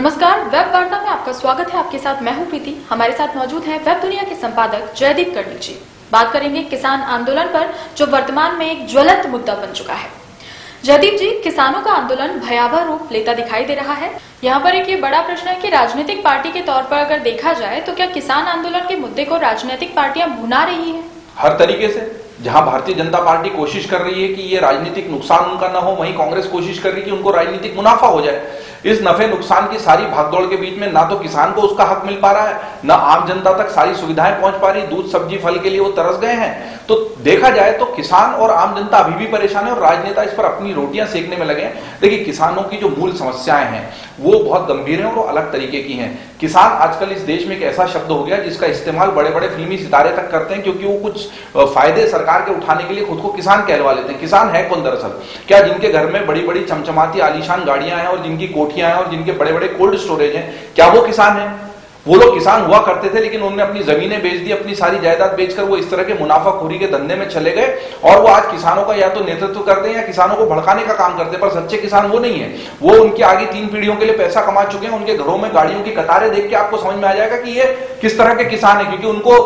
नमस्कार, वेब वार्ता में आपका स्वागत है। आपके साथ मैं हूँ प्रीति। हमारे साथ मौजूद हैं वेब दुनिया के संपादक जयदीप कर्णिक जी बात करेंगे किसान आंदोलन पर, जो वर्तमान में एक ज्वलंत मुद्दा बन चुका है। जयदीप जी, किसानों का आंदोलन भयावह रूप लेता दिखाई दे रहा है। यहाँ पर एक ये बड़ा प्रश्न है कि राजनीतिक पार्टी के तौर पर अगर देखा जाए तो क्या किसान आंदोलन के मुद्दे को राजनीतिक पार्टियाँ भुना रही है? हर तरीके से। जहाँ भारतीय जनता पार्टी कोशिश कर रही है कि ये राजनीतिक नुकसान उनका ना हो, वहीं कांग्रेस कोशिश कर रही है कि उनको राजनीतिक मुनाफा हो जाए। इस नफे नुकसान की सारी भागदौड़ के बीच में ना तो किसान को उसका हक मिल पा रहा है, ना आम जनता तक सारी सुविधाएँ पहुँच पा रही, दूध, सब्ज़ी, फल के लिए वो तरस गए हैं। तो देखा जाए तो किसान और आम जनता अभी भी परेशान है और राजनेता इस पर अपनी रोटियाँ सेकने में लगे हैं। देखिए, किसानों की जो मूल समस्याएँ हैं, वो बहुत गंभीर हैं और वो अलग तरीके की हैं। किसान आजकल इस देश में एक ऐसा शब्द हो गया जिसका इस्तेमाल बड़े बड़े फिल्मी सितारे तक करते हैं, क्योंकि वो कुछ फ़ायदे सरकार के उठाने के लिए खुद को किसान कहलवा लेते हैं। किसान है कौन दरअसल? क्या जिनके घर में बड़ी बड़ी चमचमाती आलिशान गाड़ियाँ हैं और जिनकी कोठियाँ हैं और जिनके बड़े बड़े कोल्ड स्टोरेज हैं, क्या वो किसान है? वो लोग किसान हुआ करते थे, लेकिन उन्होंने अपनी जमीनें बेच दी, अपनी सारी जायदाद बेचकर वो इस तरह के मुनाफाखोरी के धंधे में चले गए। और वो आज किसानों का या तो नेतृत्व करते हैं या किसानों को भड़काने का काम करते हैं, पर सच्चे किसान वो नहीं है। वो उनके आगे तीन पीढ़ियों के लिए पैसा कमा चुके हैं, उनके घरों में गाड़ियों की कतारें देख के आपको समझ में आ जाएगा कि ये किस तरह के किसान है, क्योंकि उनको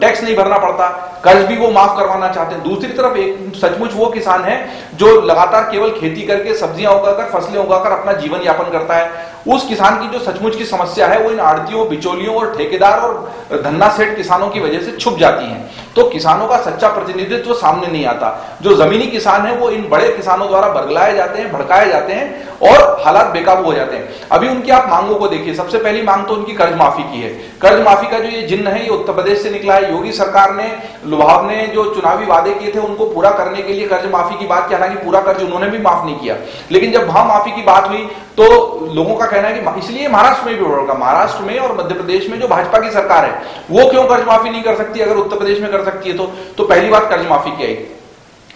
टैक्स नहीं भरना पड़ता, कर्ज भी वो माफ़ करवाना चाहते हैं। दूसरी तरफ़ एक सचमुच वो किसान है जो लगातार केवल खेती करके सब्ज़ियाँ उगाकर, फ़सलें उगाकर अपना जीवन यापन करता है। उस किसान की जो सचमुच की समस्या है, वो इन आड़तियों, बिचौलियों और ठेकेदार और धन्ना सेठ किसानों की वजह से छुप जाती है। तो किसानों का सच्चा प्रतिनिधित्व सामने नहीं आता। जो जमीनी किसान है, वो इन बड़े किसानों द्वारा बरगलाए जाते हैं, भड़काए जाते हैं और हालात बेकाबू हो जाते हैं। अभी उनकी आप मांगों को देखिए। सबसे पहली मांग तो उनकी कर्ज माफ़ी की है। कर्ज माफ़ी का जो ये जिन्न है ये उत्तर प्रदेश से निकला है। योगी सरकार ने लुभाव ने जो चुनावी वादे किए थे उनको पूरा करने के लिए कर्ज माफ़ी की बात की हालाँकि पूरा कर्ज उन्होंने भी माफ़ नहीं किया। लेकिन जब वहाँ माफ़ी की बात हुई तो लोगों का कहना है कि इसलिए महाराष्ट्र में भी होगा। महाराष्ट्र में और मध्य प्रदेश में जो भाजपा की सरकार है वो क्यों कर्ज माफ़ी नहीं कर सकती अगर उत्तर प्रदेश में कर सकती है तो, तो पहली बात कर्ज माफ़ी की आई।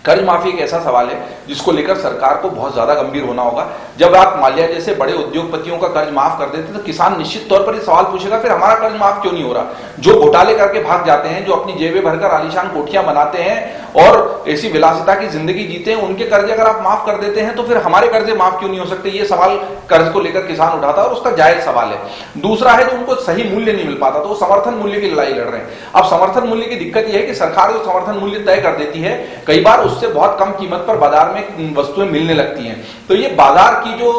कर्ज माफ़ी एक ऐसा सवाल है जिसको लेकर सरकार को बहुत ज़्यादा गंभीर होना होगा। जब आप माल्या जैसे बड़े उद्योगपतियों का कर्ज माफ़ कर देते तो किसान निश्चित तौर पर ये सवाल पूछेगा, फिर हमारा कर्ज माफ़ क्यों नहीं हो रहा? जो घोटाले करके भाग जाते हैं, जो अपनी जेबें भरकर आलिशान कोठियाँ बनाते हैं और ऐसी विलासिता की ज़िंदगी जीते हैं, उनके कर्जे अगर आप माफ़ कर देते हैं तो फिर हमारे कर्जे माफ़ क्यों नहीं हो सकते? ये सवाल कर्ज को लेकर किसान उठाता है और उसका जायज़ सवाल है। दूसरा है जो उनको सही मूल्य नहीं मिल पाता तो वो समर्थन मूल्य की लड़ाई लड़ रहे हैं। अब समर्थन मूल्य की दिक्कत यह है कि सरकार जो समर्थन मूल्य तय कर देती है, कई बार उससे बहुत कम कीमत पर बाज़ार में वस्तुएँ मिलने लगती हैं। तो ये बाज़ार की जो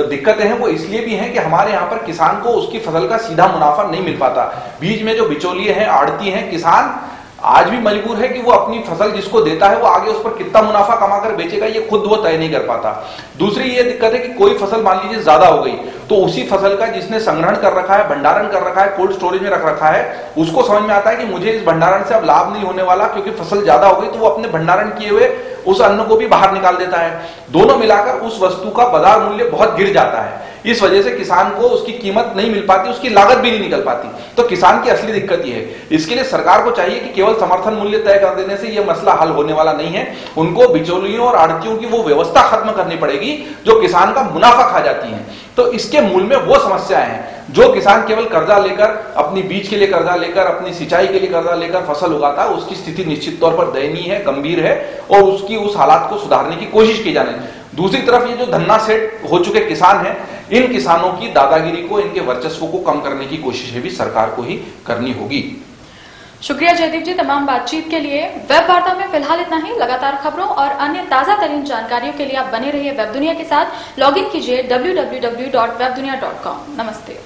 दिक्कतें हैं, वो इसलिए भी हैं कि हमारे यहाँ पर किसान को उसकी फ़सल का सीधा मुनाफा नहीं मिल पाता। बीच में जो बिचौलिए हैं, आड़ती हैं, किसान आज भी मजबूर है कि वो अपनी फ़सल जिसको देता है वो आगे उस पर कितना मुनाफा कमाकर बेचेगा, ये खुद वो तय नहीं कर पाता। दूसरी ये दिक्कत है कि कोई फ़सल मान लीजिए ज़्यादा हो गई तो उसी फ़सल का जिसने संग्रहण कर रखा है, भंडारण कर रखा है, कोल्ड स्टोरेज में रख रखा है, उसको समझ में आता है कि मुझे इस भंडारण से अब लाभ नहीं होने वाला क्योंकि फ़सल ज़्यादा हो गई तो वो अपने भंडारण किए हुए उस अन्न को भी बाहर निकाल देता है। दोनों मिलाकर उस वस्तु का बाज़ार मूल्य बहुत गिर जाता है। इस वजह से किसान को उसकी कीमत नहीं मिल पाती, उसकी लागत भी नहीं निकल पाती। तो किसान की असली दिक्कत यह है। इसके लिए सरकार को चाहिए कि केवल समर्थन मूल्य तय कर देने से यह मसला हल होने वाला नहीं है। उनको बिचौलियों और आड़तियों की वो व्यवस्था खत्म करनी पड़ेगी, जो किसान का मुनाफा खा जाती है। तो इसके मूल में वो समस्याएँ हैं, जो किसान केवल कर्जा लेकर, अपनी बीज के लिए कर्जा लेकर, अपनी सिंचाई के लिए कर्जा लेकर फ़सल उगाता है, उसकी स्थिति निश्चित तौर पर दयनीय है, गंभीर है, और उसकी उस हालात को सुधारने की कोशिश की जाने। दूसरी तरफ़ ये जो धन्ना सेट हो चुके किसान हैं इन किसानों की दादागिरी को, इनके वर्चस्व को कम करने की कोशिश भी सरकार को ही करनी होगी। शुक्रिया जयदीप जी तमाम बातचीत के लिए। वेब वार्ता में फ़िलहाल इतना ही। लगातार खबरों और अन्य ताज़ा तरीन जानकारियों के लिए आप बने रहिए वेब दुनिया के साथ। लॉग इन कीजिए डब्ल्यू नमस्ते।